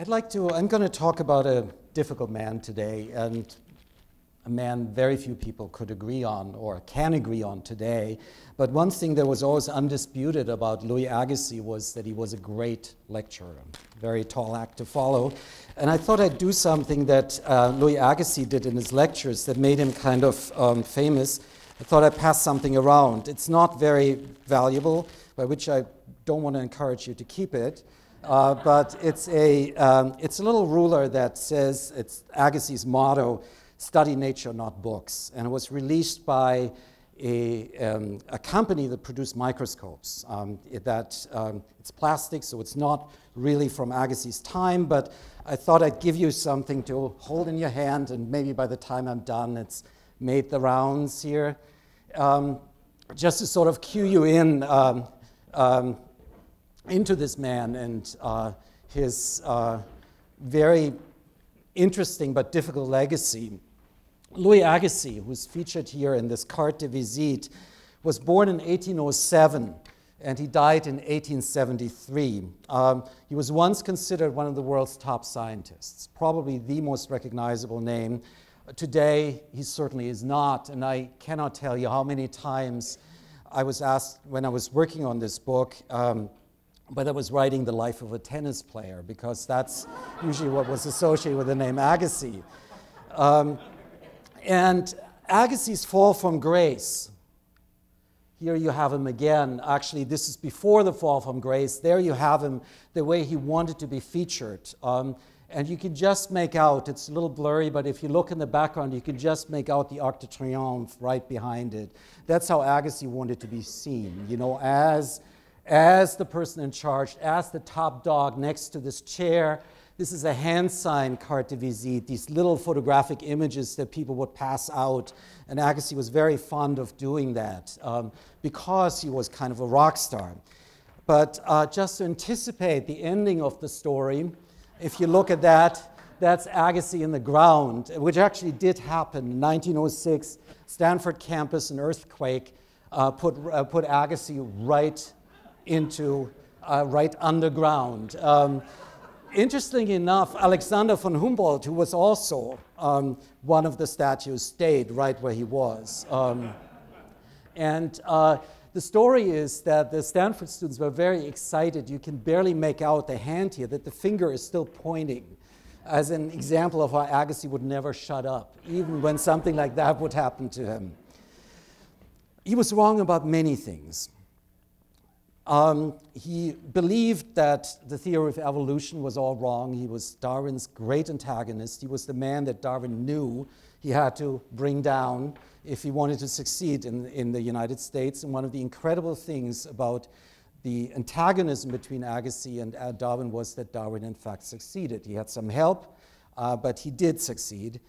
I'd like to, I'm going to talk about a difficult man today, and a man very few people could agree on or can agree on today. But one thing that was always undisputed about Louis Agassiz was that he was a great lecturer, very tall act to follow. And I thought I'd do something that uh, Louis Agassiz did in his lectures that made him kind of um, famous. I thought I'd pass something around. It's not very valuable, by which I don't want to encourage you to keep it. Uh, but it's a, um, it's a little ruler that says, it's Agassiz's motto, study nature, not books. And it was released by a, um, a company that produced microscopes. Um, it, that, um, it's plastic, so it's not really from Agassiz's time, but I thought I'd give you something to hold in your hand, and maybe by the time I'm done, it's made the rounds here. Um, just to sort of cue you in, um, um, into this man and uh, his uh, very interesting but difficult legacy. Louis Agassiz, who's featured here in this carte de visite, was born in 1807 and he died in 1873. Um, he was once considered one of the world's top scientists, probably the most recognizable name. Today, he certainly is not, and I cannot tell you how many times I was asked when I was working on this book. Um, but I was writing the life of a tennis player because that's usually what was associated with the name Agassiz. Um, and Agassiz's fall from grace. Here you have him again. Actually, this is before the fall from grace. There you have him the way he wanted to be featured. Um, and you can just make out, it's a little blurry, but if you look in the background, you can just make out the Arc de Triomphe right behind it. That's how Agassiz wanted to be seen, you know, as as the person in charge, as the top dog next to this chair. This is a hand signed carte de visite, these little photographic images that people would pass out. And Agassiz was very fond of doing that um, because he was kind of a rock star. But uh, just to anticipate the ending of the story, if you look at that, that's Agassiz in the ground, which actually did happen in 1906. Stanford campus, an earthquake, uh, put, uh, put Agassiz right into uh, right underground. Um, interestingly enough, Alexander von Humboldt, who was also um, one of the statues, stayed right where he was. Um, and uh, the story is that the Stanford students were very excited. You can barely make out the hand here, that the finger is still pointing, as an example of how Agassiz would never shut up, even when something like that would happen to him. He was wrong about many things. Um, he believed that the theory of evolution was all wrong. He was Darwin's great antagonist. He was the man that Darwin knew he had to bring down if he wanted to succeed in, in the United States. And one of the incredible things about the antagonism between Agassiz and Darwin was that Darwin, in fact, succeeded. He had some help, uh, but he did succeed.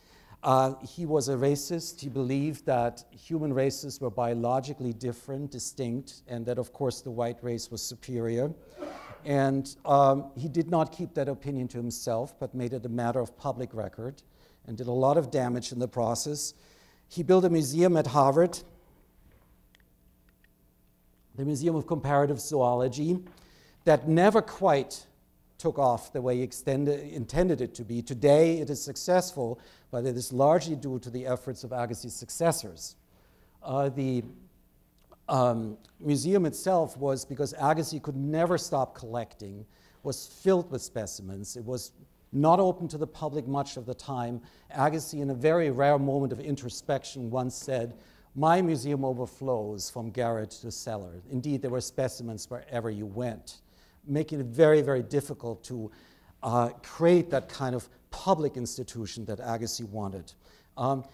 Uh, he was a racist. He believed that human races were biologically different, distinct, and that, of course, the white race was superior. And um, he did not keep that opinion to himself, but made it a matter of public record and did a lot of damage in the process. He built a museum at Harvard, the Museum of Comparative Zoology, that never quite took off the way he extended, intended it to be. Today, it is successful, but it is largely due to the efforts of Agassiz's successors. Uh, the um, museum itself was, because Agassiz could never stop collecting, was filled with specimens. It was not open to the public much of the time. Agassiz, in a very rare moment of introspection, once said, My museum overflows from garret to cellar. Indeed, there were specimens wherever you went making it very, very difficult to uh, create that kind of public institution that Agassiz wanted. Um,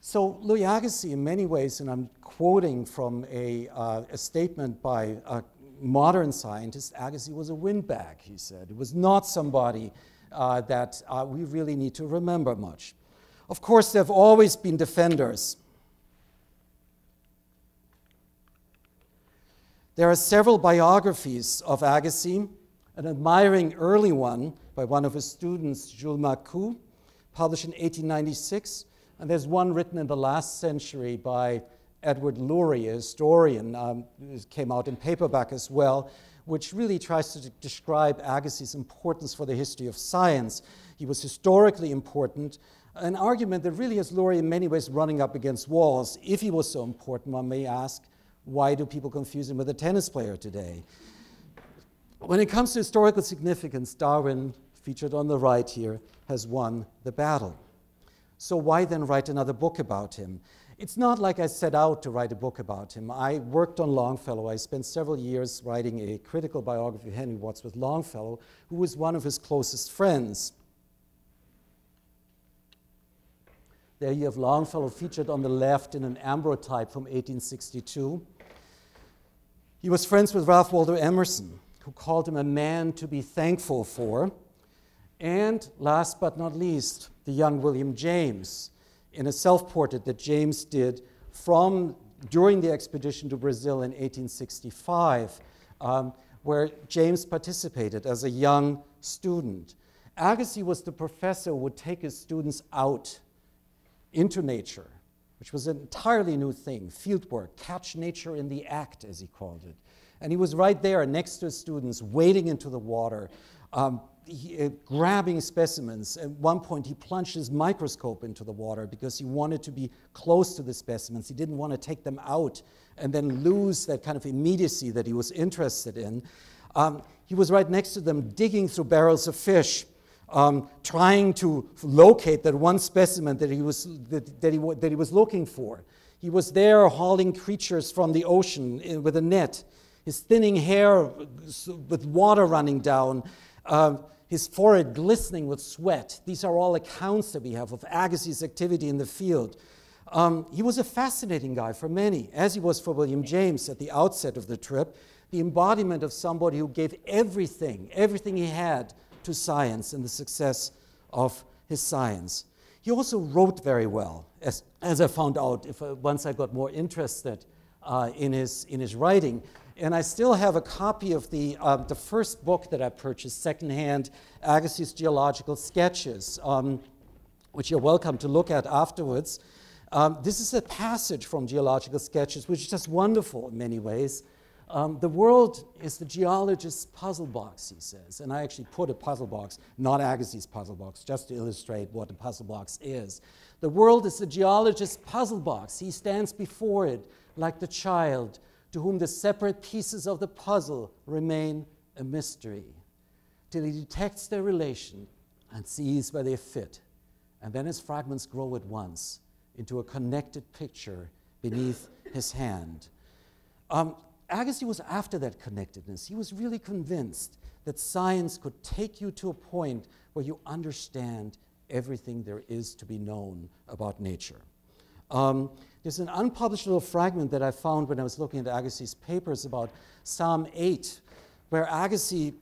so Louis Agassiz, in many ways, and I'm quoting from a, uh, a statement by a modern scientist, Agassiz was a windbag, he said. It was not somebody uh, that uh, we really need to remember much. Of course, there have always been defenders There are several biographies of Agassiz, an admiring early one by one of his students, Jules Marcou, published in 1896, and there's one written in the last century by Edward Lurie, a historian, um, came out in paperback as well, which really tries to describe Agassiz's importance for the history of science. He was historically important, an argument that really has Lurie in many ways running up against walls. If he was so important, one may ask, why do people confuse him with a tennis player today? When it comes to historical significance, Darwin, featured on the right here, has won the battle. So why then write another book about him? It's not like I set out to write a book about him. I worked on Longfellow. I spent several years writing a critical biography of Henry Wadsworth Longfellow, who was one of his closest friends. There you have Longfellow featured on the left in an ambrotype from 1862. He was friends with Ralph Waldo Emerson, who called him a man to be thankful for. And last but not least, the young William James, in a self portrait that James did from during the expedition to Brazil in 1865, um, where James participated as a young student. Agassiz was the professor who would take his students out into nature, which was an entirely new thing field work, catch nature in the act, as he called it. And he was right there next to his students, wading into the water, um, he, uh, grabbing specimens. At one point, he plunged his microscope into the water because he wanted to be close to the specimens. He didn't want to take them out and then lose that kind of immediacy that he was interested in. Um, he was right next to them, digging through barrels of fish. Um, trying to locate that one specimen that he, was, that, that, he, that he was looking for. He was there hauling creatures from the ocean with a net, his thinning hair with water running down, uh, his forehead glistening with sweat. These are all accounts that we have of Agassiz's activity in the field. Um, he was a fascinating guy for many, as he was for William James at the outset of the trip, the embodiment of somebody who gave everything, everything he had to science and the success of his science. He also wrote very well, as, as I found out if, uh, once I got more interested uh, in, his, in his writing. And I still have a copy of the, uh, the first book that I purchased, secondhand, Agassiz's Geological Sketches, um, which you're welcome to look at afterwards. Um, this is a passage from Geological Sketches, which is just wonderful in many ways. Um, the world is the geologist's puzzle box, he says. And I actually put a puzzle box, not Agassiz's puzzle box, just to illustrate what a puzzle box is. The world is the geologist's puzzle box. He stands before it like the child to whom the separate pieces of the puzzle remain a mystery, till he detects their relation and sees where they fit. And then his fragments grow at once into a connected picture beneath his hand. Um, Agassiz was after that connectedness. He was really convinced that science could take you to a point where you understand everything there is to be known about nature. Um, there's an unpublished little fragment that I found when I was looking at Agassiz's papers about Psalm 8, where Agassiz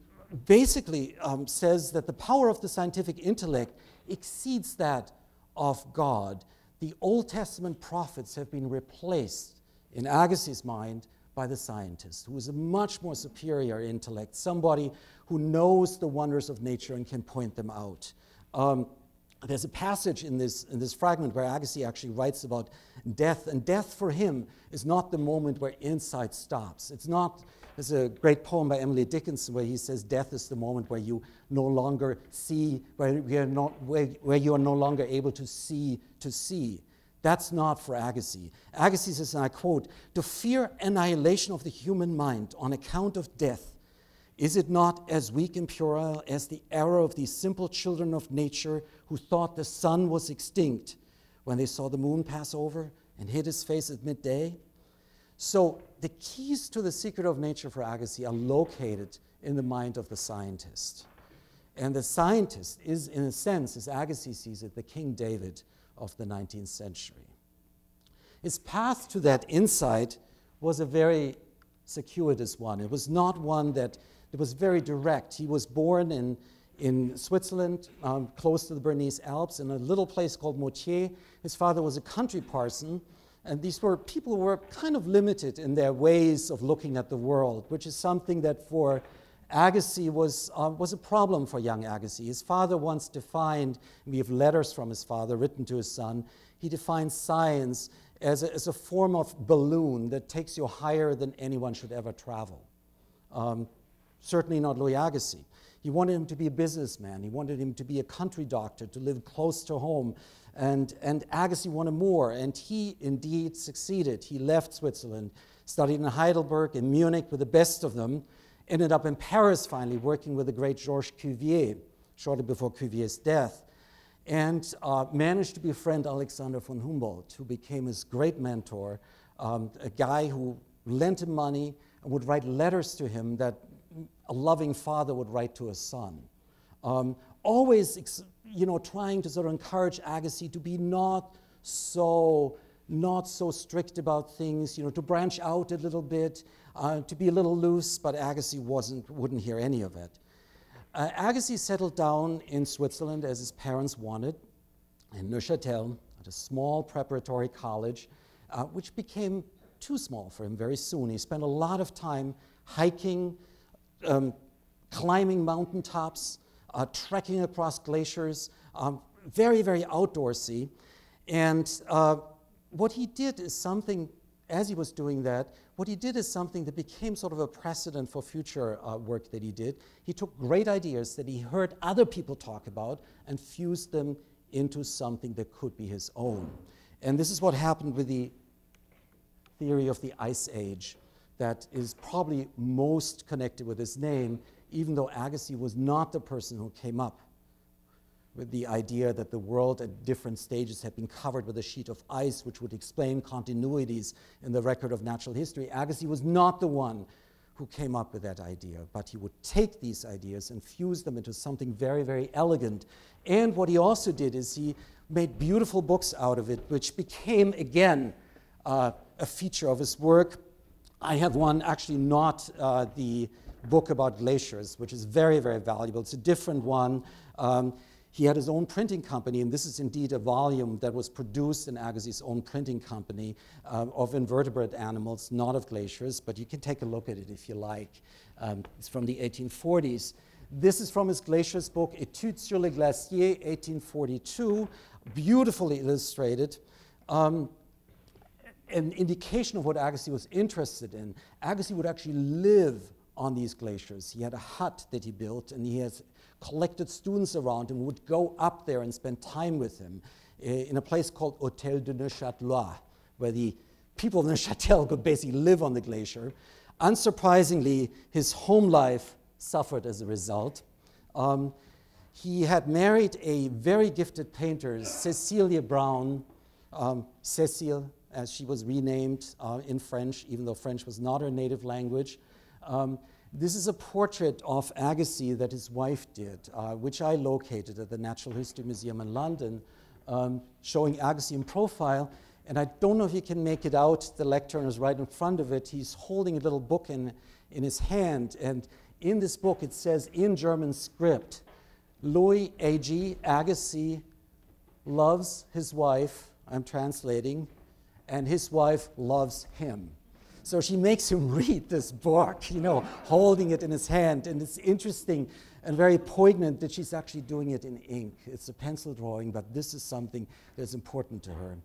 basically um, says that the power of the scientific intellect exceeds that of God. The Old Testament prophets have been replaced, in Agassiz's mind, by the scientist, who is a much more superior intellect, somebody who knows the wonders of nature and can point them out. Um, there's a passage in this, in this fragment where Agassiz actually writes about death, and death for him is not the moment where insight stops. It's not, there's a great poem by Emily Dickinson where he says, Death is the moment where you no longer see, where, are not, where, where you are no longer able to see to see. That's not for Agassiz. Agassiz says, and I quote, To fear annihilation of the human mind on account of death is it not as weak and puerile as the error of these simple children of nature who thought the sun was extinct when they saw the moon pass over and hid his face at midday? So, the keys to the secret of nature for Agassiz are located in the mind of the scientist. And the scientist is, in a sense, as Agassiz sees it, the King David of the 19th century. His path to that insight was a very circuitous one. It was not one that it was very direct. He was born in, in Switzerland, um, close to the Bernese Alps, in a little place called Môtier. His father was a country parson, and these were people who were kind of limited in their ways of looking at the world, which is something that for Agassiz was, uh, was a problem for young Agassiz. His father once defined, we have letters from his father written to his son, he defines science as a, as a form of balloon that takes you higher than anyone should ever travel. Um, certainly not Louis Agassiz. He wanted him to be a businessman. He wanted him to be a country doctor, to live close to home. And, and Agassiz wanted more, and he indeed succeeded. He left Switzerland, studied in Heidelberg, in Munich with the best of them, ended up in Paris finally, working with the great Georges Cuvier, shortly before Cuvier's death, and uh, managed to befriend Alexander von Humboldt, who became his great mentor, um, a guy who lent him money and would write letters to him that a loving father would write to a son. Um, always, you know, trying to sort of encourage Agassiz to be not so, not so strict about things, you know, to branch out a little bit, uh, to be a little loose, but Agassiz wasn't, wouldn't hear any of it. Uh, Agassiz settled down in Switzerland as his parents wanted, in Neuchâtel, at a small preparatory college, uh, which became too small for him very soon. He spent a lot of time hiking, um, climbing mountaintops, uh, trekking across glaciers, um, very, very outdoorsy. And uh, what he did is something, as he was doing that, what he did is something that became sort of a precedent for future uh, work that he did. He took great ideas that he heard other people talk about and fused them into something that could be his own. And this is what happened with the theory of the Ice Age that is probably most connected with his name, even though Agassiz was not the person who came up with the idea that the world at different stages had been covered with a sheet of ice, which would explain continuities in the record of natural history. Agassiz was not the one who came up with that idea, but he would take these ideas and fuse them into something very, very elegant. And what he also did is he made beautiful books out of it, which became, again, uh, a feature of his work, I have one, actually not uh, the book about glaciers, which is very, very valuable. It's a different one. Um, he had his own printing company, and this is indeed a volume that was produced in Agassiz's own printing company uh, of invertebrate animals, not of glaciers, but you can take a look at it if you like. Um, it's from the 1840s. This is from his glaciers book, Etudes sur les glaciers, 1842, beautifully illustrated. Um, an indication of what Agassiz was interested in. Agassiz would actually live on these glaciers. He had a hut that he built, and he has collected students around him, would go up there and spend time with him eh, in a place called Hôtel de Neuchâtelois, where the people of Neuchâtel could basically live on the glacier. Unsurprisingly, his home life suffered as a result. Um, he had married a very gifted painter, Cecilia Braun, um, Cecile, as she was renamed uh, in French, even though French was not her native language. Um, this is a portrait of Agassiz that his wife did, uh, which I located at the Natural History Museum in London, um, showing Agassiz in profile. And I don't know if you can make it out. The lectern is right in front of it. He's holding a little book in, in his hand. And in this book, it says in German script Louis A.G. Agassiz loves his wife, I'm translating, and his wife loves him. So she makes him read this book, you know, holding it in his hand. And it's interesting and very poignant that she's actually doing it in ink. It's a pencil drawing, but this is something that's important to her.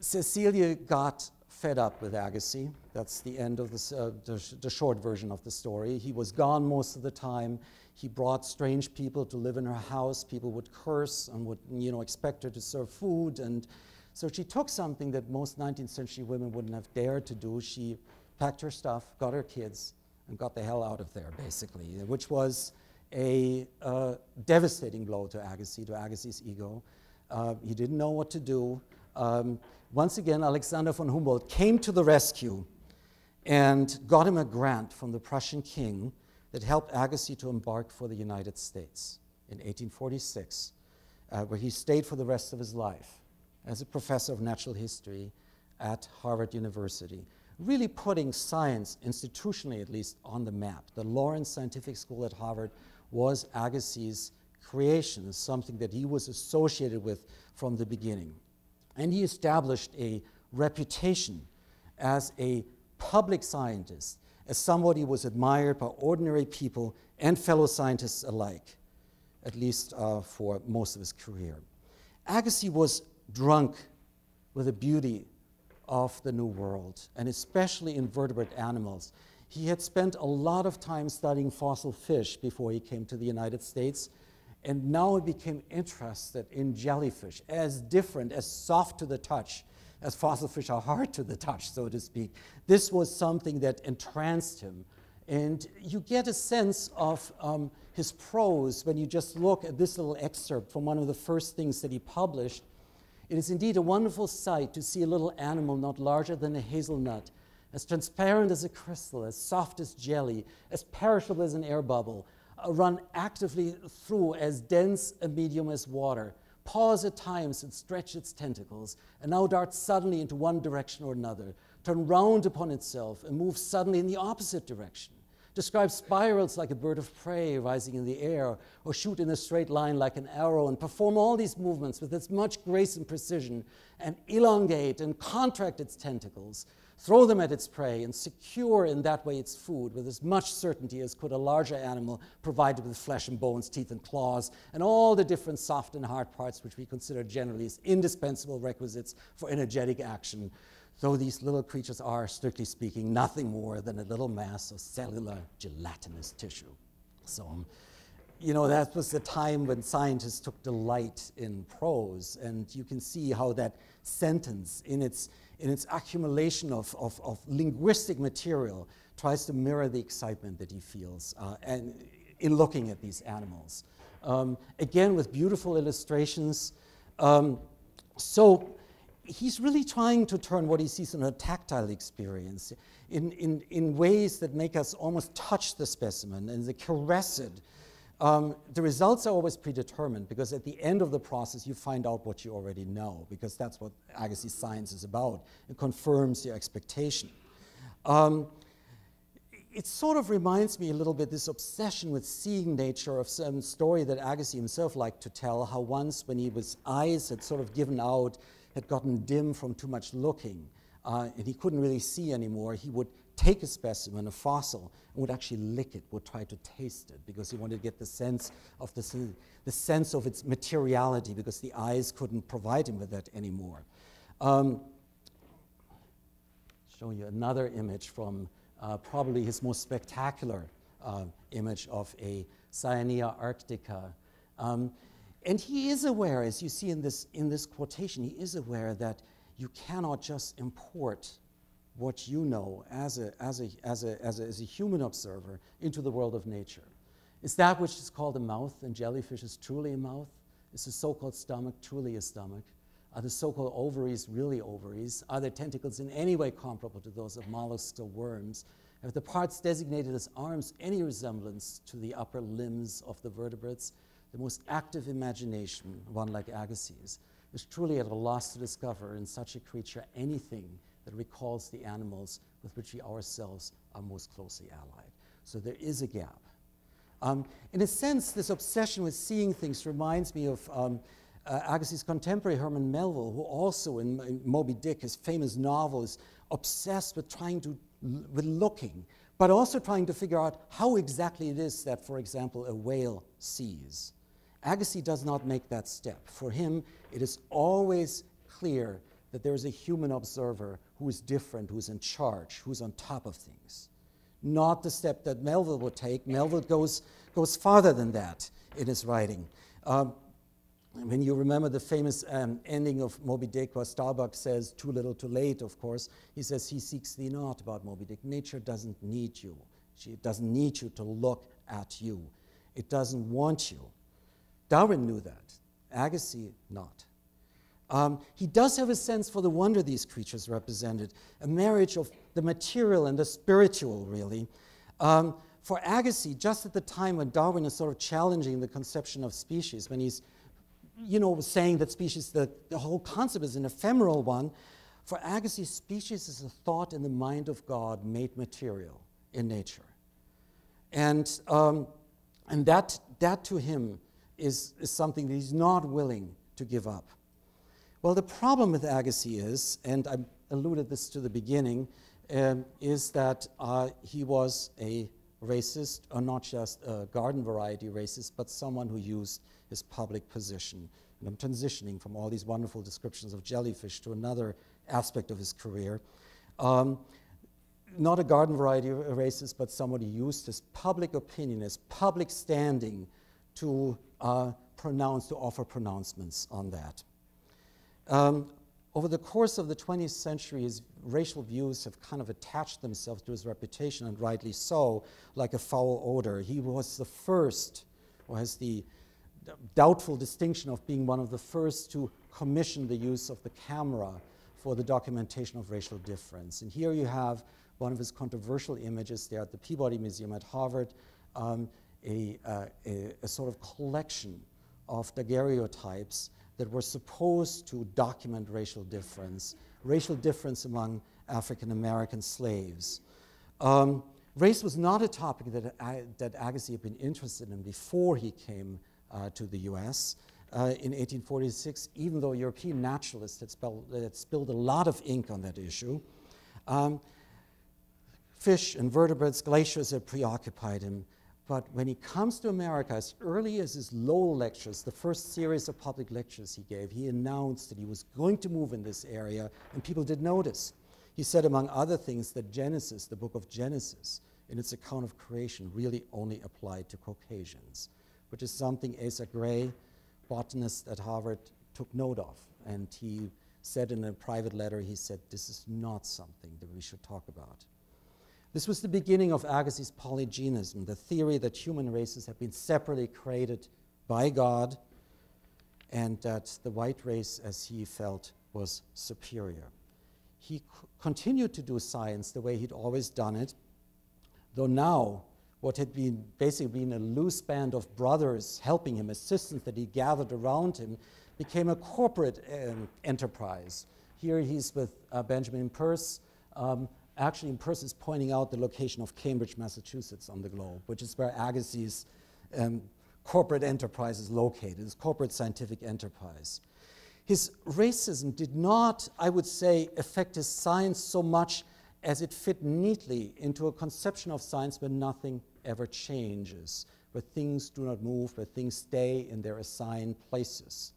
Cecilia got fed up with Agassiz. That's the end of this, uh, the, the short version of the story. He was gone most of the time. He brought strange people to live in her house. People would curse and would, you know, expect her to serve food and so she took something that most 19th century women wouldn't have dared to do. She packed her stuff, got her kids, and got the hell out of there, basically, which was a uh, devastating blow to Agassiz, to Agassiz's ego. Uh, he didn't know what to do. Um, once again, Alexander von Humboldt came to the rescue and got him a grant from the Prussian king that helped Agassiz to embark for the United States in 1846, uh, where he stayed for the rest of his life as a professor of natural history at Harvard University, really putting science, institutionally at least, on the map. The Lawrence Scientific School at Harvard was Agassiz's creation, something that he was associated with from the beginning. And he established a reputation as a public scientist, as somebody who was admired by ordinary people and fellow scientists alike, at least uh, for most of his career. Agassiz was drunk with the beauty of the New World, and especially invertebrate animals. He had spent a lot of time studying fossil fish before he came to the United States, and now he became interested in jellyfish, as different, as soft to the touch as fossil fish are hard to the touch, so to speak. This was something that entranced him. And you get a sense of um, his prose when you just look at this little excerpt from one of the first things that he published it is indeed a wonderful sight to see a little animal not larger than a hazelnut, as transparent as a crystal, as soft as jelly, as perishable as an air bubble, uh, run actively through as dense a medium as water, pause at times and stretch its tentacles, and now dart suddenly into one direction or another, turn round upon itself and move suddenly in the opposite direction describe spirals like a bird of prey rising in the air, or shoot in a straight line like an arrow, and perform all these movements with as much grace and precision, and elongate and contract its tentacles, throw them at its prey, and secure in that way its food with as much certainty as could a larger animal provided with flesh and bones, teeth and claws, and all the different soft and hard parts which we consider generally as indispensable requisites for energetic action though these little creatures are, strictly speaking, nothing more than a little mass of cellular gelatinous tissue. So, um, you know, that was the time when scientists took delight in prose, and you can see how that sentence, in its, in its accumulation of, of, of linguistic material, tries to mirror the excitement that he feels uh, and in looking at these animals. Um, again, with beautiful illustrations. Um, so, he's really trying to turn what he sees in a tactile experience in, in, in ways that make us almost touch the specimen and caress it. Um, the results are always predetermined because at the end of the process you find out what you already know because that's what Agassiz science is about. It confirms your expectation. Um, it sort of reminds me a little bit this obsession with seeing nature of some story that Agassiz himself liked to tell, how once when he was eyes had sort of given out had gotten dim from too much looking, uh, and he couldn't really see anymore, he would take a specimen, a fossil, and would actually lick it, would try to taste it, because he wanted to get the sense of the, the sense of its materiality, because the eyes couldn't provide him with that anymore. Um, show you another image from uh, probably his most spectacular uh, image of a Cyanea arctica. Um, and he is aware, as you see in this, in this quotation, he is aware that you cannot just import what you know as a, as a, as a, as a, as a human observer into the world of nature. Is that which is called a mouth, and jellyfish is truly a mouth? Is the so called stomach truly a stomach? Are the so called ovaries really ovaries? Are their tentacles in any way comparable to those of mollusks or worms? Have the parts designated as arms any resemblance to the upper limbs of the vertebrates? The most active imagination, one like Agassiz, is truly at a loss to discover in such a creature anything that recalls the animals with which we ourselves are most closely allied. So there is a gap. Um, in a sense, this obsession with seeing things reminds me of um, uh, Agassiz's contemporary Herman Melville, who also in, in, Moby Dick, his famous novel, is obsessed with trying to, with looking, but also trying to figure out how exactly it is that, for example, a whale sees. Agassiz does not make that step. For him, it is always clear that there is a human observer who is different, who is in charge, who's on top of things. Not the step that Melville would take. Melville goes, goes farther than that in his writing. Um, when you remember the famous um, ending of Moby Dick, where Starbuck says, too little, too late, of course, he says, He seeks thee not about Moby Dick. Nature doesn't need you. She doesn't need you to look at you, it doesn't want you. Darwin knew that, Agassiz not. Um, he does have a sense for the wonder these creatures represented, a marriage of the material and the spiritual, really. Um, for Agassiz, just at the time when Darwin is sort of challenging the conception of species, when he's, you know, saying that species, the, the whole concept is an ephemeral one, for Agassiz, species is a thought in the mind of God made material in nature. And, um, and that, that to him is, is something that he's not willing to give up. Well, the problem with Agassiz is, and I alluded this to the beginning, um, is that uh, he was a racist, or not just a garden variety racist, but someone who used his public position and I'm transitioning from all these wonderful descriptions of jellyfish to another aspect of his career. Um, not a garden variety racist, but somebody used his public opinion, his public standing to uh, pronounce, to offer pronouncements on that. Um, over the course of the 20th century, his racial views have kind of attached themselves to his reputation, and rightly so, like a foul odor. He was the first, or has the doubtful distinction of being one of the first to commission the use of the camera for the documentation of racial difference. And here you have one of his controversial images there at the Peabody Museum at Harvard, um, a, uh, a, a, sort of collection of daguerreotypes that were supposed to document racial difference, racial difference among African American slaves. Um, race was not a topic that, uh, that Agassiz had been interested in before he came uh, to the US. Uh, in 1846, even though European naturalists had, spelled, had, spilled a lot of ink on that issue. Um, fish, invertebrates, glaciers had preoccupied him. But when he comes to America, as early as his Lowell lectures, the first series of public lectures he gave, he announced that he was going to move in this area, and people did notice. He said, among other things, that Genesis, the book of Genesis, in its account of creation, really only applied to Caucasians, which is something Asa Gray, botanist at Harvard, took note of. And he said in a private letter, he said, This is not something that we should talk about. This was the beginning of Agassiz's polygenism, the theory that human races have been separately created by God and that the white race, as he felt, was superior. He continued to do science the way he'd always done it, though now what had been basically been a loose band of brothers helping him, assistants that he gathered around him, became a corporate um, enterprise. Here he's with uh, Benjamin Peirce, um, actually in Peirce is pointing out the location of Cambridge, Massachusetts on the globe, which is where Agassiz's um, corporate enterprise is located, his corporate scientific enterprise. His racism did not, I would say, affect his science so much as it fit neatly into a conception of science where nothing ever changes, where things do not move, where things stay in their assigned places.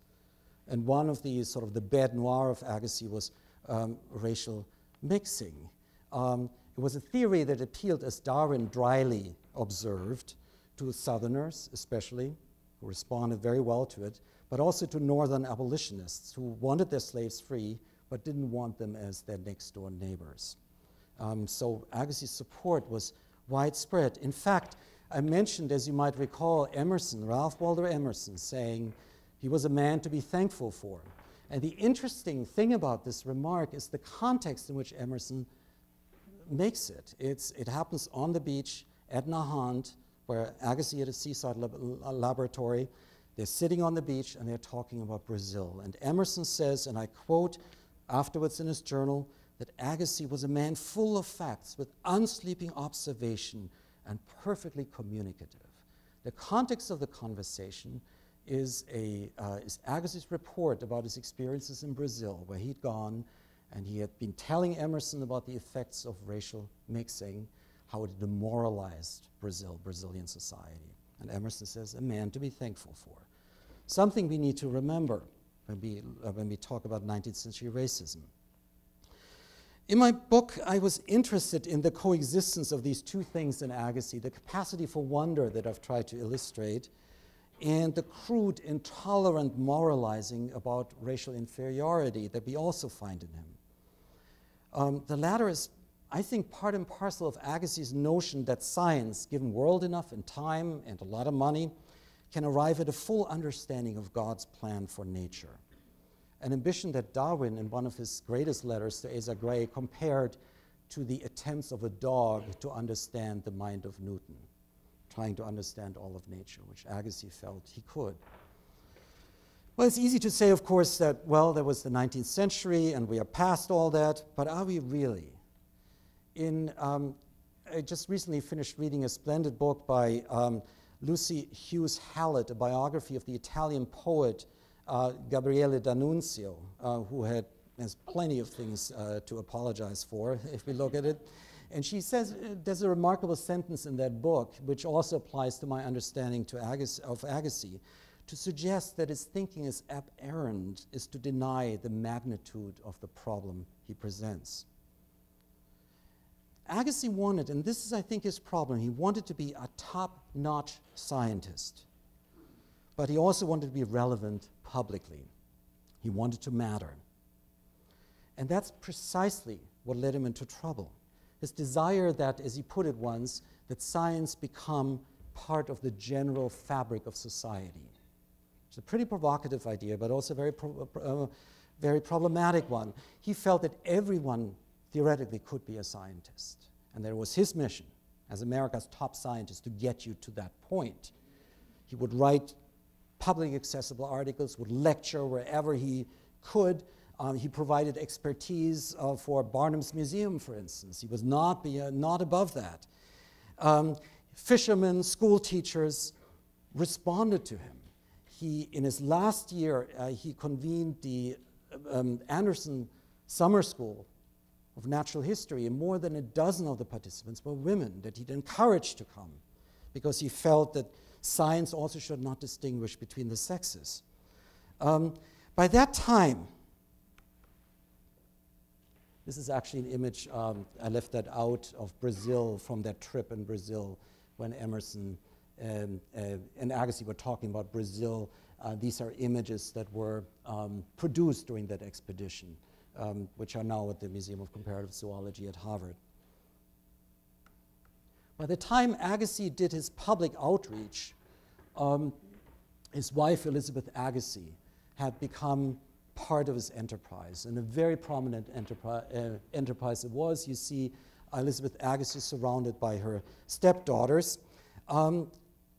And one of the sort of the bête noire of Agassiz was um, racial mixing. Um, it was a theory that appealed, as Darwin dryly observed, to Southerners especially, who responded very well to it, but also to Northern abolitionists who wanted their slaves free but didn't want them as their next door neighbors. Um, so Agassiz's support was widespread. In fact, I mentioned, as you might recall, Emerson, Ralph Waldo Emerson, saying he was a man to be thankful for. And the interesting thing about this remark is the context in which Emerson makes it. It's, it happens on the beach at Nahant, where Agassiz at a seaside lab laboratory. They're sitting on the beach and they're talking about Brazil. And Emerson says, and I quote afterwards in his journal, that Agassiz was a man full of facts with unsleeping observation and perfectly communicative. The context of the conversation is, a, uh, is Agassiz's report about his experiences in Brazil, where he'd gone and he had been telling Emerson about the effects of racial mixing, how it demoralized Brazil, Brazilian society. And Emerson says, a man to be thankful for. Something we need to remember when we, uh, when we talk about 19th century racism. In my book, I was interested in the coexistence of these two things in Agassiz the capacity for wonder that I've tried to illustrate, and the crude, intolerant moralizing about racial inferiority that we also find in him. Um, the latter is, I think, part and parcel of Agassiz's notion that science, given world enough and time and a lot of money, can arrive at a full understanding of God's plan for nature. An ambition that Darwin, in one of his greatest letters to Asa Gray, compared to the attempts of a dog to understand the mind of Newton, trying to understand all of nature, which Agassiz felt he could. Well, it's easy to say, of course, that, well, there was the 19th century and we are past all that, but are we really? In, um, I just recently finished reading a splendid book by um, Lucy Hughes Hallett, a biography of the Italian poet uh, Gabriele D'Annunzio, uh, who had has plenty of things uh, to apologize for if we look at it. And she says uh, there's a remarkable sentence in that book, which also applies to my understanding to Agassiz, of Agassiz To suggest that his thinking is aberrant is to deny the magnitude of the problem he presents. Agassiz wanted, and this is, I think, his problem, he wanted to be a top notch scientist, but he also wanted to be relevant publicly. He wanted to matter. And that's precisely what led him into trouble. His desire that, as he put it once, that science become part of the general fabric of society. It's a pretty provocative idea, but also very, pro uh, very problematic one. He felt that everyone theoretically could be a scientist, and that it was his mission as America's top scientist to get you to that point. He would write publicly accessible articles, would lecture wherever he could. Um, he provided expertise uh, for Barnum's Museum, for instance. He was not, be, uh, not above that. Um, fishermen, school teachers responded to him. He, in his last year, uh, he convened the um, Anderson Summer School of Natural History, and more than a dozen of the participants were women that he'd encouraged to come because he felt that science also should not distinguish between the sexes. Um, by that time, this is actually an image, um, I left that out of Brazil from that trip in Brazil when Emerson um, and Agassiz were talking about Brazil. Uh, these are images that were um, produced during that expedition, um, which are now at the Museum of Comparative Zoology at Harvard. By the time Agassiz did his public outreach, um, his wife, Elizabeth Agassiz, had become part of his enterprise, and a very prominent enterpri uh, enterprise it was. You see Elizabeth Agassiz surrounded by her stepdaughters. Um,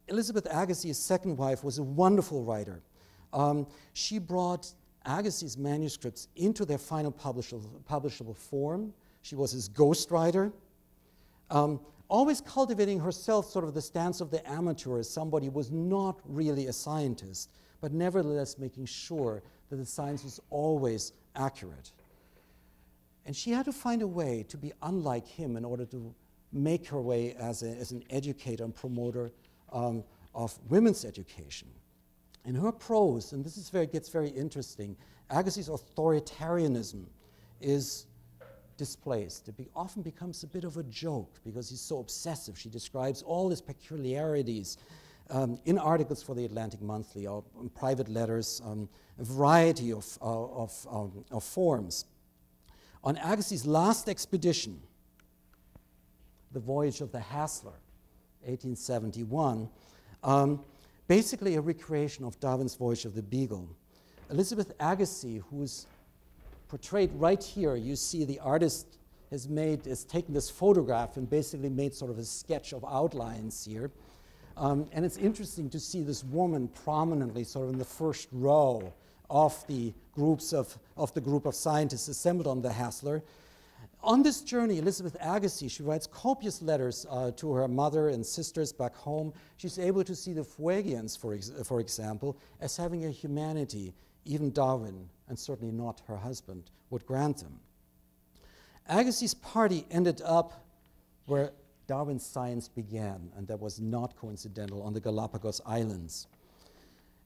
Elizabeth Agassiz's second wife was a wonderful writer. Um, she brought Agassiz's manuscripts into their final publishable, publishable form. She was his ghostwriter. Um, always cultivating herself sort of the stance of the amateur as somebody who was not really a scientist, but nevertheless making sure that the science was always accurate. And she had to find a way to be unlike him in order to make her way as, a, as an educator and promoter um, of women's education. In her prose, and this is where it gets very interesting, Agassiz's authoritarianism is displaced. It be, often becomes a bit of a joke because he's so obsessive. She describes all his peculiarities um, in articles for the Atlantic Monthly or private letters, um, a variety of, uh, of, um, of forms. On Agassiz's last expedition, the voyage of the Hassler, 1871, um, basically a recreation of Darwin's voyage of the Beagle. Elizabeth Agassiz, who's portrayed right here, you see the artist has made, has taken this photograph and basically made sort of a sketch of outlines here. Um, and it's interesting to see this woman prominently sort of in the first row of the groups of, of the group of scientists assembled on the Hassler. On this journey, Elizabeth Agassiz, she writes copious letters uh, to her mother and sisters back home. She's able to see the Fuegians, for, ex for example, as having a humanity even Darwin, and certainly not her husband, would grant them. Agassiz's party ended up where Darwin's science began, and that was not coincidental, on the Galapagos Islands.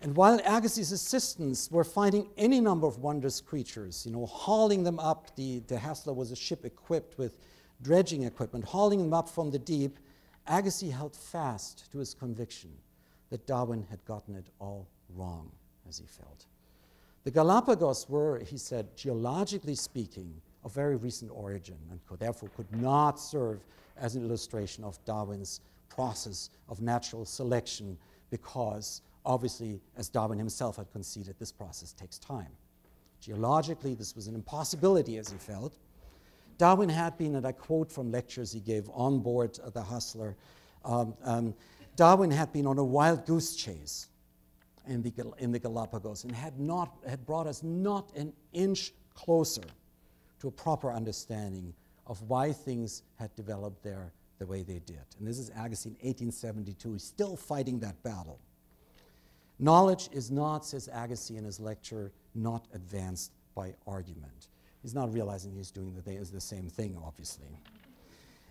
And while Agassiz's assistants were finding any number of wondrous creatures, you know, hauling them up, the, the Hassler was a ship equipped with dredging equipment, hauling them up from the deep, Agassiz held fast to his conviction that Darwin had gotten it all wrong, as he felt. The Galapagos were, he said, geologically speaking, of very recent origin and could, therefore could not serve as an illustration of Darwin's process of natural selection because obviously, as Darwin himself had conceded, this process takes time. Geologically, this was an impossibility, as he felt. Darwin had been, and I quote from lectures he gave on board the Hassler, um, um, Darwin had been on a wild goose chase in the, in the Galapagos and had, not, had brought us not an inch closer to a proper understanding of why things had developed there the way they did. And this is Agassiz in 1872. He's still fighting that battle. Knowledge is not, says Agassiz in his lecture, not advanced by argument. He's not realizing he's doing the, the same thing, obviously.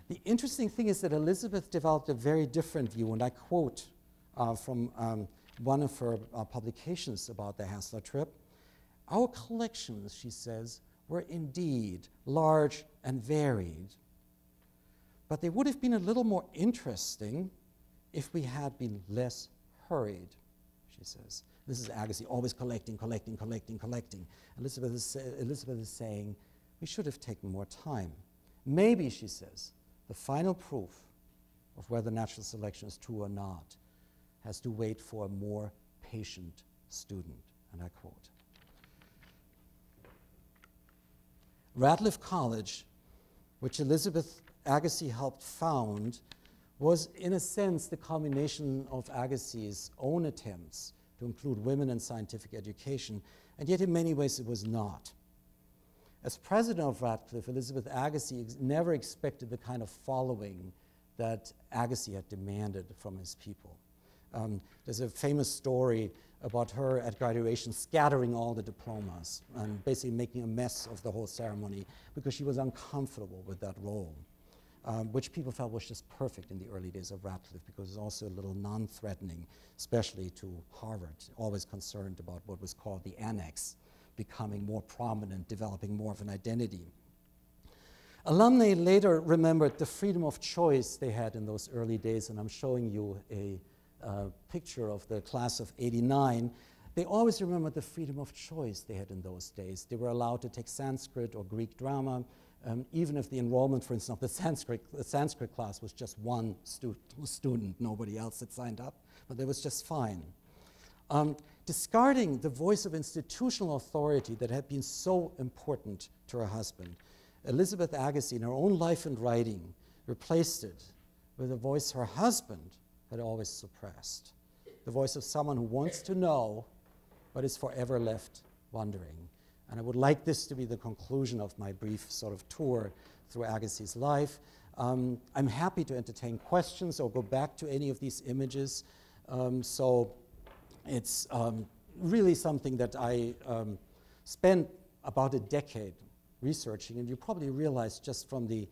The interesting thing is that Elizabeth developed a very different view, and I quote uh, from um, one of her uh, publications about the Hassler trip. Our collections, she says, were indeed large and varied, but they would have been a little more interesting if we had been less hurried, she says. This is Agassiz, always collecting, collecting, collecting, collecting. Elizabeth is, Elizabeth is saying, we should have taken more time. Maybe, she says, the final proof of whether natural selection is true or not has to wait for a more patient student. And I quote Radcliffe College, which Elizabeth Agassiz helped found, was in a sense the culmination of Agassiz's own attempts to include women in scientific education, and yet in many ways it was not. As president of Radcliffe, Elizabeth Agassiz never expected the kind of following that Agassiz had demanded from his people. Um, there's a famous story about her at graduation scattering all the diplomas and basically making a mess of the whole ceremony because she was uncomfortable with that role, um, which people felt was just perfect in the early days of Radcliffe because it was also a little non threatening, especially to Harvard, always concerned about what was called the annex becoming more prominent, developing more of an identity. Alumni later remembered the freedom of choice they had in those early days, and I'm showing you a uh, picture of the class of 89. They always remembered the freedom of choice they had in those days. They were allowed to take Sanskrit or Greek drama, um, even if the enrollment, for instance, of the Sanskrit, the Sanskrit class was just one stu student, nobody else had signed up, but it was just fine. Um, discarding the voice of institutional authority that had been so important to her husband, Elizabeth Agassiz, in her own life and writing, replaced it with a voice her husband had always suppressed the voice of someone who wants to know but is forever left wondering. And I would like this to be the conclusion of my brief sort of tour through Agassiz's life. Um, I'm happy to entertain questions or go back to any of these images. Um, so it's um, really something that I um, spent about a decade researching, and you probably realize just from the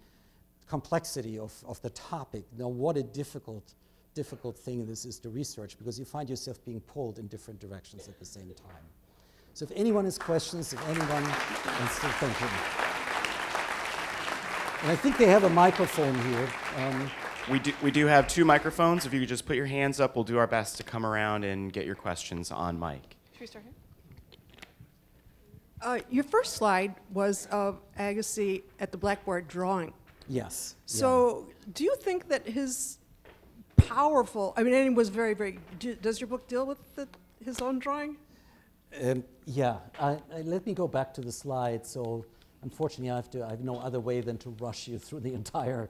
complexity of, of the topic, know, what a difficult, difficult thing this is to research because you find yourself being pulled in different directions at the same time. So if anyone has questions, if anyone is still thinking. And I think they have a microphone here. Um, we do, we do have two microphones. If you could just put your hands up, we'll do our best to come around and get your questions on mic. Should we start here? Uh, your first slide was of Agassiz at the blackboard drawing. Yes. So, yeah. do you think that his powerful, I mean, and it was very, very, do, does your book deal with the, his own drawing? Um, yeah. I, I, let me go back to the slide. So, unfortunately, I have, to, I have no other way than to rush you through the entire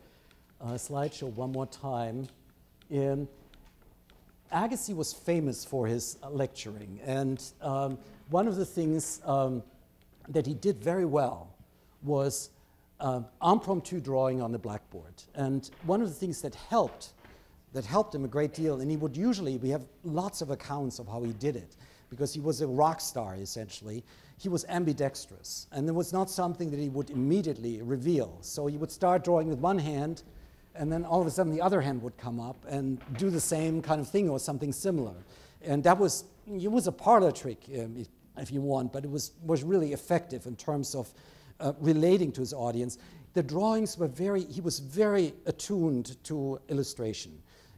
uh, slideshow one more time. In, Agassiz was famous for his uh, lecturing, and um, one of the things um, that he did very well was uh, impromptu drawing on the blackboard. And one of the things that helped, that helped him a great deal, and he would usually, we have lots of accounts of how he did it, because he was a rock star essentially. He was ambidextrous, and it was not something that he would immediately reveal. So he would start drawing with one hand, and then all of a sudden the other hand would come up and do the same kind of thing or something similar. And that was, it was a parlor trick, um, if you want, but it was, was really effective in terms of uh, relating to his audience. The drawings were very, he was very attuned to illustration.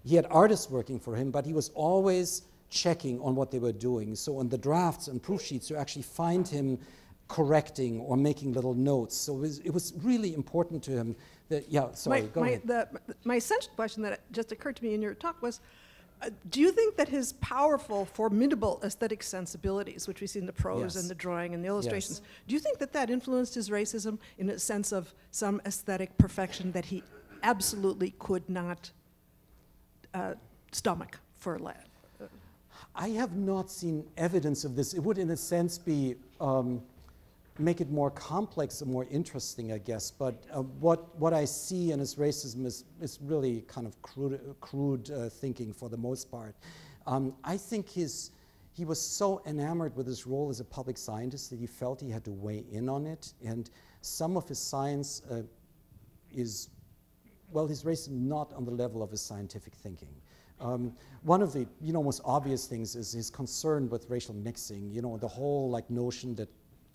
He had artists working for him, but he was always checking on what they were doing. So on the drafts and proof sheets, you actually find him correcting or making little notes. So it was, it was really important to him that, yeah, sorry, my, go my, ahead. The, my essential question that just occurred to me in your talk was, uh, do you think that his powerful, formidable aesthetic sensibilities, which we see in the prose yes. and the drawing and the illustrations, yes. do you think that that influenced his racism in a sense of some aesthetic perfection that he absolutely could not uh, stomach for a lad? I have not seen evidence of this. It would, in a sense, be um, make it more complex and more interesting, I guess. But uh, what, what I see in his racism is, is really kind of crude, crude uh, thinking for the most part. Um, I think his, he was so enamored with his role as a public scientist that he felt he had to weigh in on it. And some of his science uh, is, well, his racism not on the level of his scientific thinking. Um, one of the you know most obvious things is his concern with racial mixing. You know the whole like notion that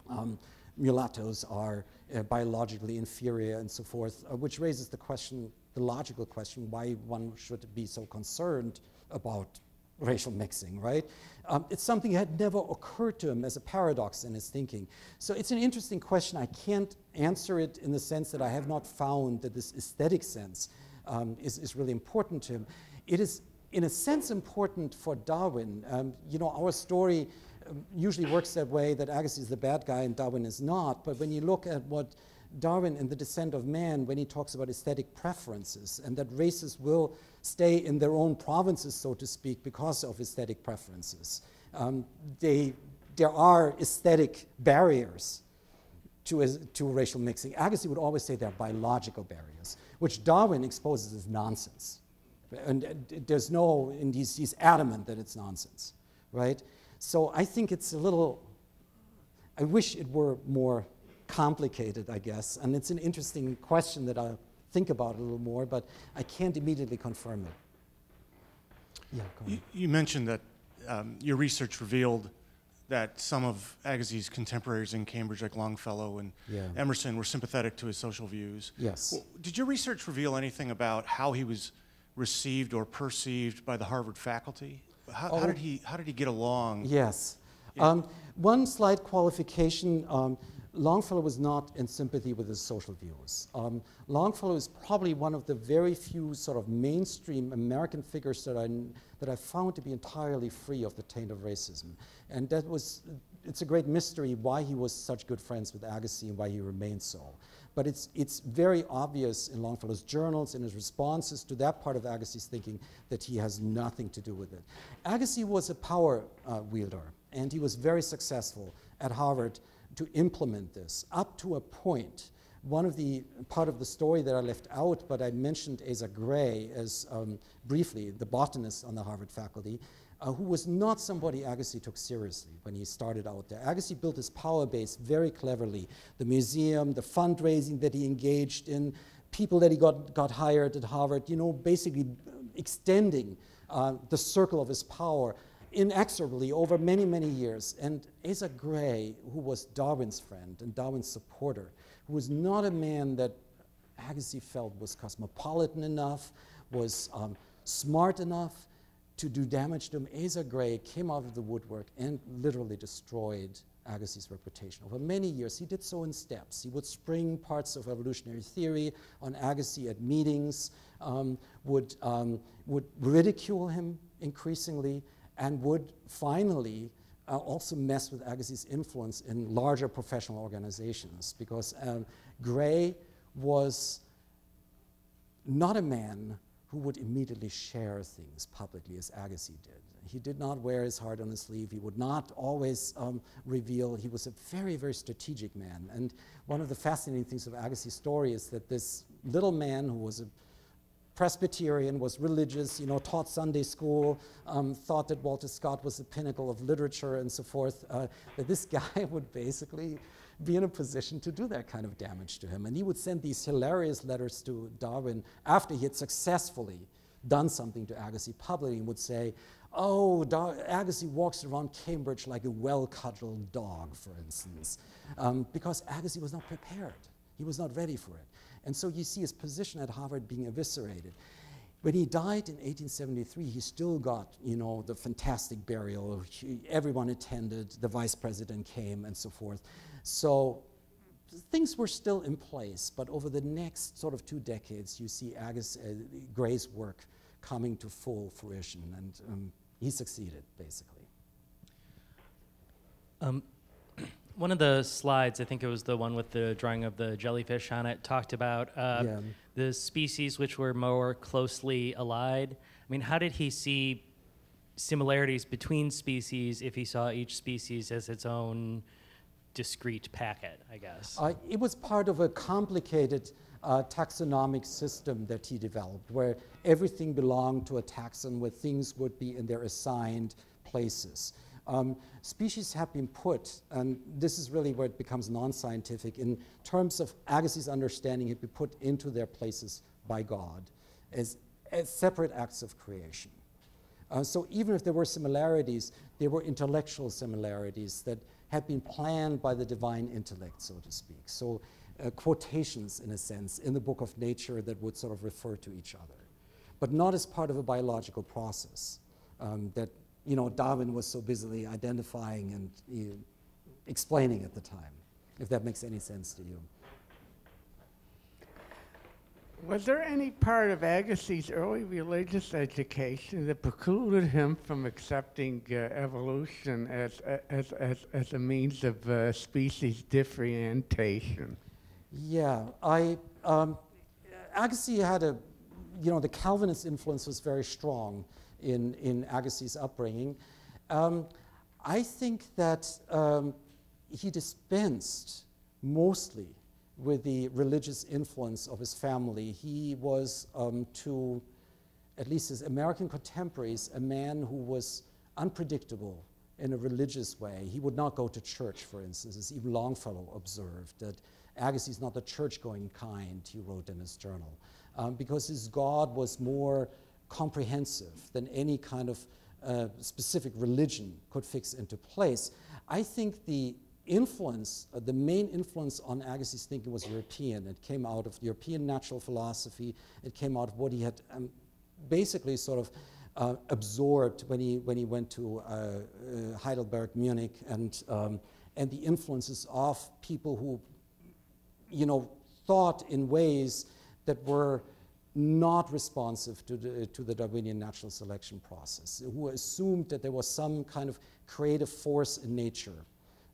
um, mulattoes are uh, biologically inferior and so forth, uh, which raises the question, the logical question, why one should be so concerned about racial mixing, right? Um, it's something that had never occurred to him as a paradox in his thinking. So it's an interesting question. I can't answer it in the sense that I have not found that this aesthetic sense um, is, is really important to him. It is, in a sense, important for Darwin. Um, you know, our story um, usually works that way that Agassiz is the bad guy and Darwin is not. But when you look at what Darwin in The Descent of Man, when he talks about aesthetic preferences and that races will stay in their own provinces, so to speak, because of aesthetic preferences, um, they, there are aesthetic barriers to, to racial mixing. Agassiz would always say there are biological barriers, which Darwin exposes as nonsense. And there's no, and he's, he's adamant that it's nonsense, right? So I think it's a little, I wish it were more complicated, I guess. And it's an interesting question that I'll think about a little more, but I can't immediately confirm it. Yeah, you, you, mentioned that um, your research revealed that some of Agassiz's contemporaries in Cambridge, like Longfellow and yeah. Emerson, were sympathetic to his social views. Yes. Well, did your research reveal anything about how he was received or perceived by the Harvard faculty? How, oh, how did he how did he get along? Yes. Um, one slight qualification. Um, Longfellow was not in sympathy with his social views. Um, Longfellow is probably one of the very few sort of mainstream American figures that I, that I found to be entirely free of the taint of racism. And that was, it's a great mystery why he was such good friends with Agassiz and why he remained so. But it's, it's very obvious in Longfellow's journals and his responses to that part of Agassiz's thinking that he has nothing to do with it. Agassiz was a power uh, wielder, and he was very successful at Harvard to implement this up to a point. One of the part of the story that I left out, but I mentioned Asa Gray as um, briefly, the botanist on the Harvard faculty uh, who was not somebody Agassiz took seriously when he started out there. Agassiz built his power base very cleverly. The museum, the fundraising that he engaged in, people that he got, got hired at Harvard, you know, basically extending uh, the circle of his power inexorably over many, many years. And Asa Gray, who was Darwin's friend and Darwin's supporter, who was not a man that Agassiz felt was cosmopolitan enough, was um, smart enough, to do damage to him, Asa Gray came out of the woodwork and literally destroyed Agassiz's reputation. Over many years, he did so in steps. He would spring parts of evolutionary theory on Agassiz at meetings, um, would, um, would ridicule him increasingly, and would finally uh, also mess with Agassiz's influence in larger professional organizations because um, Gray was not a man who would immediately share things publicly as Agassiz did. He did not wear his heart on his sleeve. He would not always um, reveal. He was a very, very strategic man. And one of the fascinating things of Agassiz's story is that this little man who was a Presbyterian, was religious, you know, taught Sunday school, um, thought that Walter Scott was the pinnacle of literature and so forth, uh, that this guy would basically be in a position to do that kind of damage to him. And he would send these hilarious letters to Darwin after he had successfully done something to Agassiz publicly and would say, Oh, Dar- Agassiz walks around Cambridge like a well cuddled dog, for instance, um, because Agassiz was not prepared. He was not ready for it. And so you see his position at Harvard being eviscerated. When he died in 1873, he still got, you know, the fantastic burial. He, everyone attended, the vice president came, and so forth. So things were still in place, but over the next sort of two decades, you see Agus, uh, Gray's work coming to full fruition, and um, he succeeded, basically. Um, one of the slides, I think it was the one with the drawing of the jellyfish on it, talked about uh, yeah. the species which were more closely allied. I mean, how did he see similarities between species if he saw each species as its own discrete packet, I guess. Uh, it was part of a complicated uh, taxonomic system that he developed, where everything belonged to a taxon, where things would be in their assigned places. Um, species have been put, and this is really where it becomes non-scientific, in terms of Agassiz's understanding, have been put into their places by God as, as separate acts of creation. Uh, so even if there were similarities, there were intellectual similarities that had been planned by the divine intellect, so to speak. So uh, quotations, in a sense, in the book of nature that would sort of refer to each other, but not as part of a biological process um, that you know Darwin was so busily identifying and uh, explaining at the time, if that makes any sense to you. Was there any part of Agassiz's early religious education that precluded him from accepting uh, evolution as, as, as, as a means of uh, species differentiation? Yeah, I, um, Agassiz had a, you know, the Calvinist influence was very strong in, in Agassiz' upbringing. Um, I think that um, he dispensed mostly with the religious influence of his family. He was, um, to at least his American contemporaries, a man who was unpredictable in a religious way. He would not go to church, for instance, as even Longfellow observed, that Agassiz is not the church going kind, he wrote in his journal, um, because his God was more comprehensive than any kind of uh, specific religion could fix into place. I think the influence, uh, the main influence on Agassiz' thinking was European. It came out of European natural philosophy. It came out of what he had um, basically sort of uh, absorbed when he, when he went to uh, uh, Heidelberg, Munich, and, um, and the influences of people who, you know, thought in ways that were not responsive to the, to the Darwinian natural selection process, who assumed that there was some kind of creative force in nature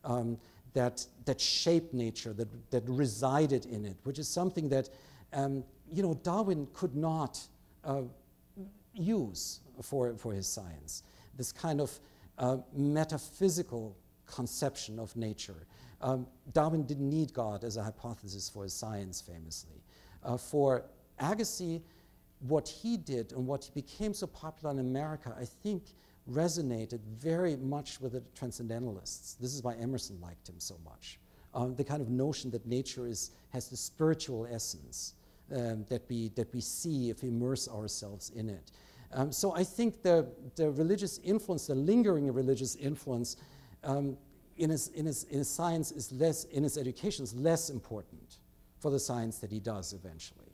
um, that, that shaped nature, that, that resided in it, which is something that um, you know, Darwin could not uh, use for, for his science. This kind of uh, metaphysical conception of nature. Um, Darwin didn't need God as a hypothesis for his science, famously. Uh, for Agassiz, what he did and what became so popular in America, I think, resonated very much with the transcendentalists. This is why Emerson liked him so much. Um, the kind of notion that nature is, has the spiritual essence um, that, we, that we see if we immerse ourselves in it. Um, so I think the, the religious influence, the lingering religious influence um, in, his, in, his, in his science is less, in his education is less important for the science that he does eventually.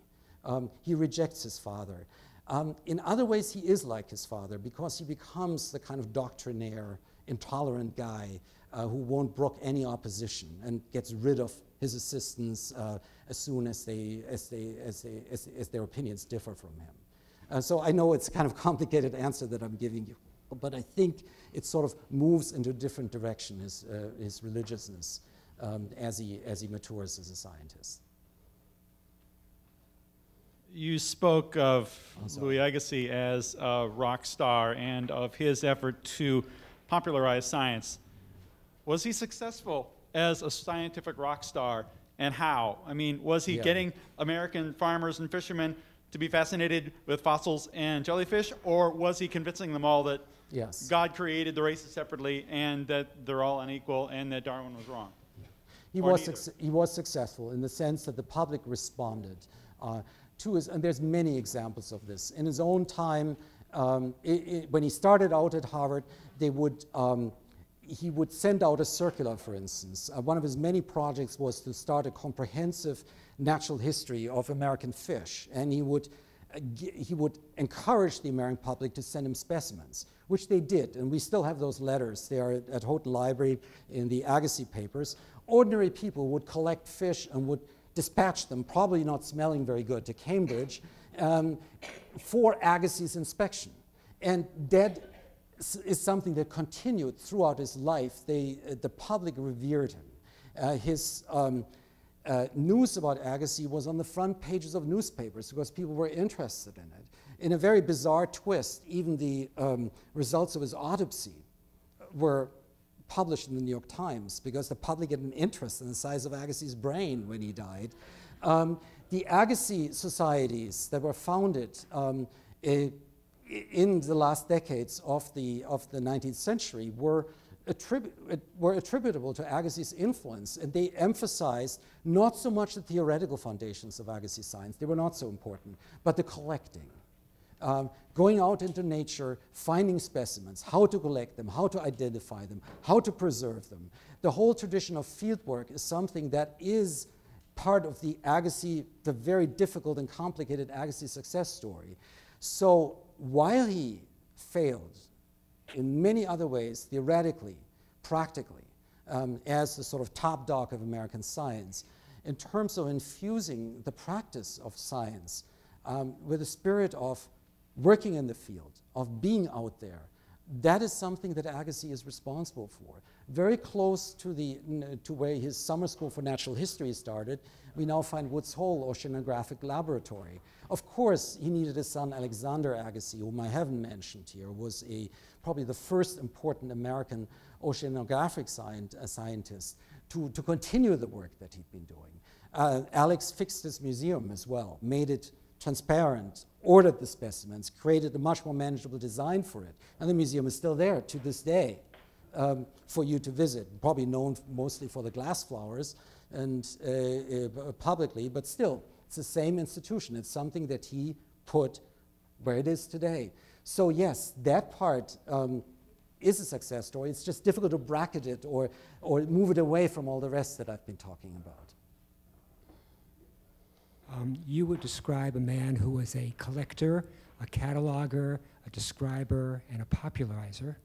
Um, he rejects his father. Um, in other ways, he is like his father because he becomes the kind of doctrinaire, intolerant guy uh, who won't brook any opposition and gets rid of his assistants uh, as soon as, they, as, they, as, they, as, as their opinions differ from him. Uh, so I know it's kind of complicated answer that I'm giving you, but I think it sort of moves into a different direction, his, uh, his religiousness, um, as, he, as he matures as a scientist you spoke of Louis Agassiz as a rock star and of his effort to popularize science. Was he successful as a scientific rock star, and how? I mean, was he yeah. getting American farmers and fishermen to be fascinated with fossils and jellyfish, or was he convincing them all that yes. God created the races separately and that they're all unequal and that Darwin was wrong? He, was, he was successful in the sense that the public responded. Uh, to his, and there's many examples of this. In his own time, um, it, it, when he started out at Harvard, they would, um, he would send out a circular, for instance. Uh, one of his many projects was to start a comprehensive natural history of American fish, and he would, uh, he would encourage the American public to send him specimens, which they did, and we still have those letters. They are at, at Houghton Library in the Agassiz papers. Ordinary people would collect fish and would dispatched them, probably not smelling very good, to Cambridge um, for Agassiz inspection. And that is something that continued throughout his life. They, uh, the public revered him. Uh, his um, uh, news about Agassiz was on the front pages of newspapers because people were interested in it. In a very bizarre twist, even the um, results of his autopsy were published in the New York Times because the public had an interest in the size of Agassiz's brain when he died. Um, the Agassiz societies that were founded um, in the last decades of the, of the 19th century were, attribu were attributable to Agassiz's influence, and they emphasized not so much the theoretical foundations of Agassiz science, they were not so important, but the collecting. Um, going out into nature, finding specimens, how to collect them, how to identify them, how to preserve them. The whole tradition of fieldwork is something that is part of the Agassiz, the very difficult and complicated Agassiz success story. So while he failed in many other ways, theoretically, practically, um, as the sort of top dog of American science, in terms of infusing the practice of science um, with a spirit of working in the field, of being out there, that is something that Agassiz is responsible for. Very close to, the, to where his summer school for natural history started, we now find Woods Hole Oceanographic Laboratory. Of course, he needed a son, Alexander Agassiz, whom I haven't mentioned here, was a, probably the first important American oceanographic uh, scientist to, to continue the work that he'd been doing. Uh, Alex fixed his museum as well, made it transparent, ordered the specimens, created a much more manageable design for it. And the museum is still there to this day um, for you to visit, probably known mostly for the glass flowers and uh, uh, publicly, but still, it's the same institution. It's something that he put where it is today. So yes, that part um, is a success story. It's just difficult to bracket it or, or move it away from all the rest that I've been talking about. Um, you would describe a man who was a collector, a cataloger, a describer, and a popularizer.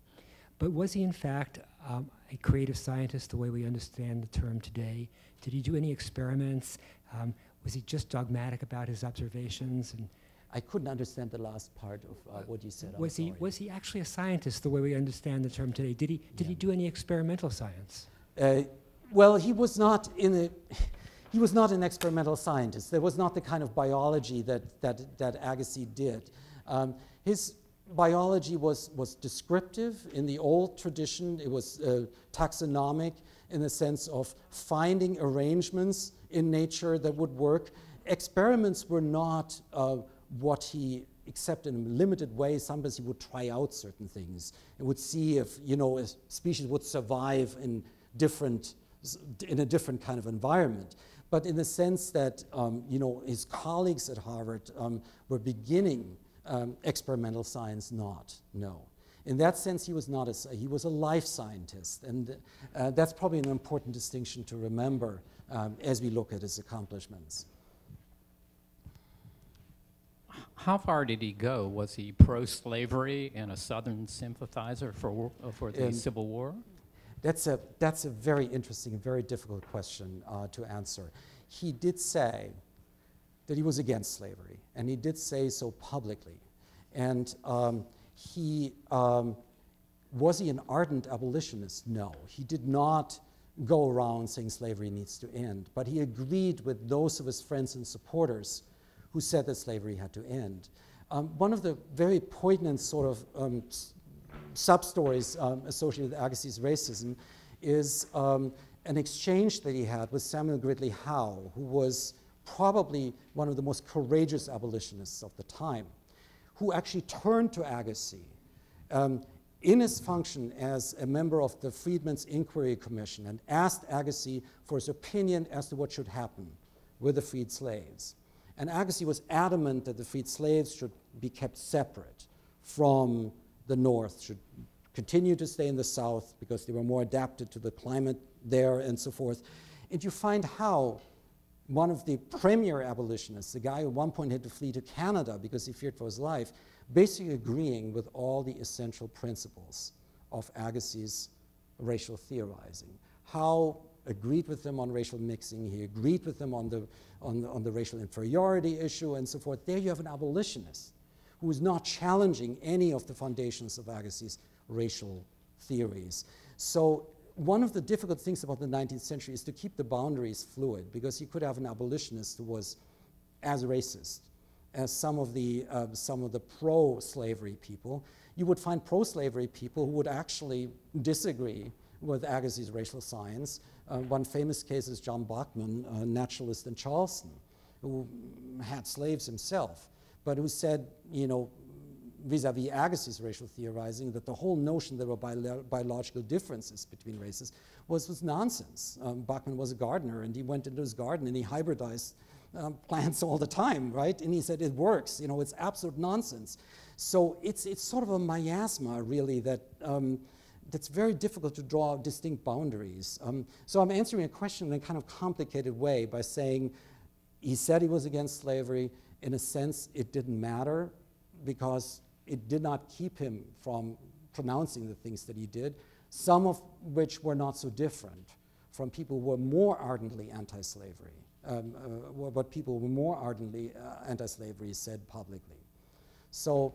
But was he, in fact, um, a creative scientist the way we understand the term today? Did he do any experiments? Um, was he just dogmatic about his observations? And I couldn't understand the last part of uh, what you said. Was he, was he actually a scientist the way we understand the term today? Did he, did yeah. he do any experimental science? Uh, well, he was not in a. he was not an experimental scientist. There was not the kind of biology that, that, that Agassiz did. Um, his biology was, was descriptive in the old tradition. It was uh, taxonomic in the sense of finding arrangements in nature that would work. Experiments were not uh, what he, except in a limited way, sometimes he would try out certain things and would see if, you know, a species would survive in different, in a different kind of environment but in the sense that um, you know his colleagues at Harvard um, were beginning um, experimental science, not no. In that sense, he was not a he was a life scientist, and uh, that's probably an important distinction to remember um, as we look at his accomplishments. How far did he go? Was he pro-slavery and a Southern sympathizer for for the Civil War? That's a, that's a very interesting, very difficult question uh, to answer. He did say that he was against slavery, and he did say so publicly. And um, he, um, was he an ardent abolitionist? No. He did not go around saying slavery needs to end, but he agreed with those of his friends and supporters who said that slavery had to end. Um, one of the very poignant sort of um, sub-stories um, associated with Agassiz's racism is um, an exchange that he had with Samuel Gridley Howe, who was probably one of the most courageous abolitionists of the time, who actually turned to Agassiz um, in his function as a member of the Freedmen's Inquiry Commission and asked Agassiz for his opinion as to what should happen with the freed slaves. And Agassiz was adamant that the freed slaves should be kept separate from the north should continue to stay in the south because they were more adapted to the climate there and so forth. And you find Howe one of the premier abolitionists, the guy who at one point had to flee to Canada because he feared for his life, basically agreeing with all the essential principles of Agassiz's racial theorizing. Howe agreed with them on racial mixing, he agreed with them on the, on the, on the racial inferiority issue and so forth. There you have an abolitionist who is not challenging any of the foundations of Agassiz's racial theories. So one of the difficult things about the 19th century is to keep the boundaries fluid because you could have an abolitionist who was as racist as some of the, uh, some of the pro-slavery people. You would find pro-slavery people who would actually disagree with Agassiz's racial science. Uh, one famous case is John Bachman, a naturalist in Charleston, who had slaves himself but who said, you know, vis-a-vis Agassiz's racial theorizing, that the whole notion there were bio biological differences between races was, was nonsense. Um, Bachman was a gardener, and he went into his garden and he hybridized um, plants all the time, right? And he said, it works. You know, it's absolute nonsense. So it's, it's sort of a miasma, really, that, um, that's very difficult to draw distinct boundaries. Um, so I'm answering a question in a kind of complicated way by saying he said he was against slavery. In a sense, it didn't matter because it did not keep him from pronouncing the things that he did, some of which were not so different from people who were more ardently anti slavery um, uh, what people who were more ardently uh, anti-slavery said publicly. So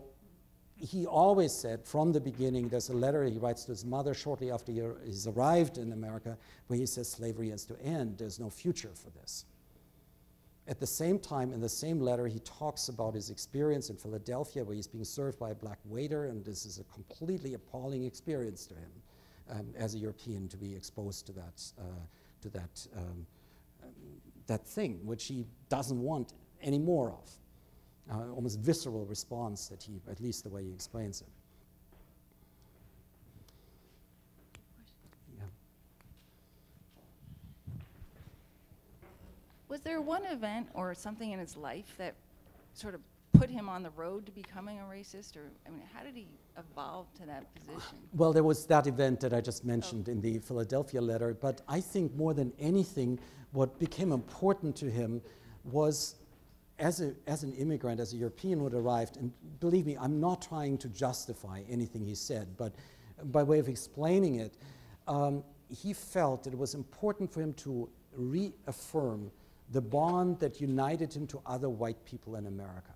he always said from the beginning, there's a letter he writes to his mother shortly after he, he's arrived in America, where he says slavery has to end, there's no future for this. At the same time, in the same letter, he talks about his experience in Philadelphia, where he's being served by a black waiter, and this is a completely appalling experience to him um, as a European to be exposed to that, uh, to that um, that thing which he doesn't want any more of. Uh, almost visceral response that he, at least the way he explains it. Was there one event or something in his life that sort of put him on the road to becoming a racist? Or, I mean, how did he evolve to that position? Well, there was that event that I just mentioned oh. in the Philadelphia letter, but I think more than anything, what became important to him was as, a, as an immigrant, as a European who had arrived, and believe me, I'm not trying to justify anything he said, but by way of explaining it, um, he felt that it was important for him to reaffirm the bond that united him to other white people in America.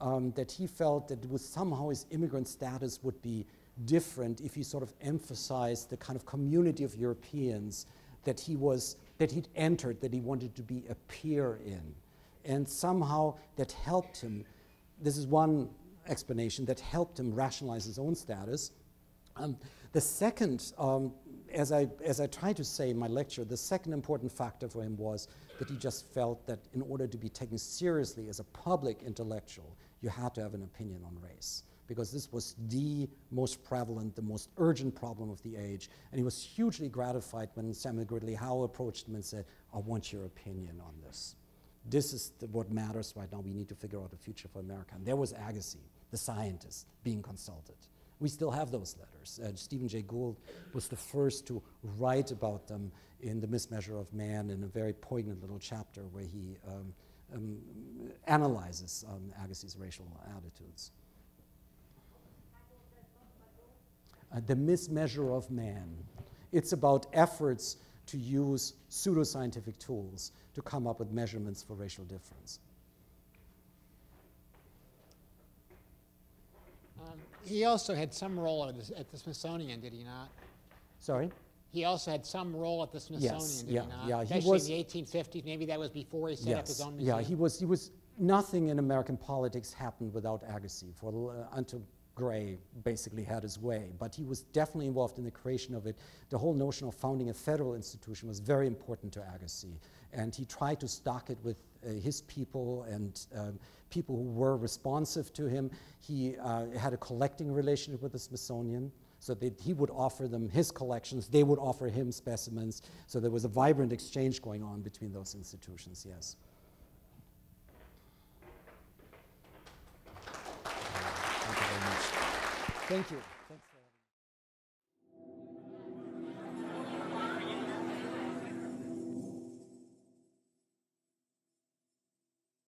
Um, that he felt that was somehow his immigrant status would be different if he sort of emphasized the kind of community of Europeans that he was that he'd entered, that he wanted to be a peer in. And somehow that helped him. This is one explanation that helped him rationalize his own status. Um, the second, um, as, I, as I tried to say in my lecture, the second important factor for him was that he just felt that in order to be taken seriously as a public intellectual, you had to have an opinion on race because this was the most prevalent, the most urgent problem of the age. And he was hugely gratified when Samuel Gridley Howe approached him and said, I want your opinion on this. This is the, what matters right now. We need to figure out the future for America. And there was Agassiz, the scientist, being consulted. We still have those letters. Uh, Stephen Jay Gould was the first to write about them in The Mismeasure of Man in a very poignant little chapter where he um, um, analyzes um, Agassiz' racial attitudes. uh, the mismeasure of man. It's about efforts to use pseudoscientific tools to come up with measurements for racial difference. He also had some role at the, at the, Smithsonian, did he not? Sorry? He also had some role at the Smithsonian, yes, did yeah, he not? Yeah, Especially he was, in the 1850s, maybe that was before he set yes, up his own museum. Yeah, he was, he was, nothing in American politics happened without Agassiz for, uh, until Gray basically had his way, but he was definitely involved in the creation of it. The whole notion of founding a federal institution was very important to Agassiz, and he tried to stock it with his people and um, people who were responsive to him. He uh, had a collecting relationship with the Smithsonian, so that he would offer them his collections, they would offer him specimens, so there was a vibrant exchange going on between those institutions, yes. Thank you very much. Thank you.